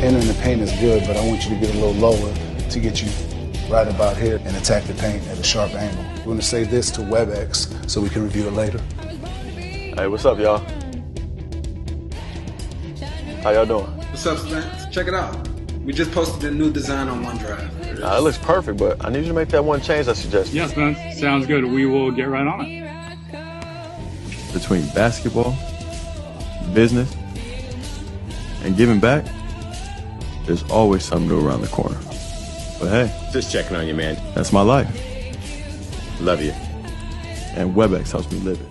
Entering the paint is good, but I want you to get a little lower to get you right about here and attack the paint at a sharp angle. We're going to save this to WebEx so we can review it later. Hey, what's up, y'all? How y'all doing? What's up, Spence? Check it out. We just posted a new design on OneDrive. Nah, it looks perfect, but I need you to make that one change I suggested. Yes, man. Sounds good. We will get right on it. Between basketball, business, and giving back, there's always something new around the corner. But hey, Just checking on you, man. that's my life. Love you. And WebEx helps me live it.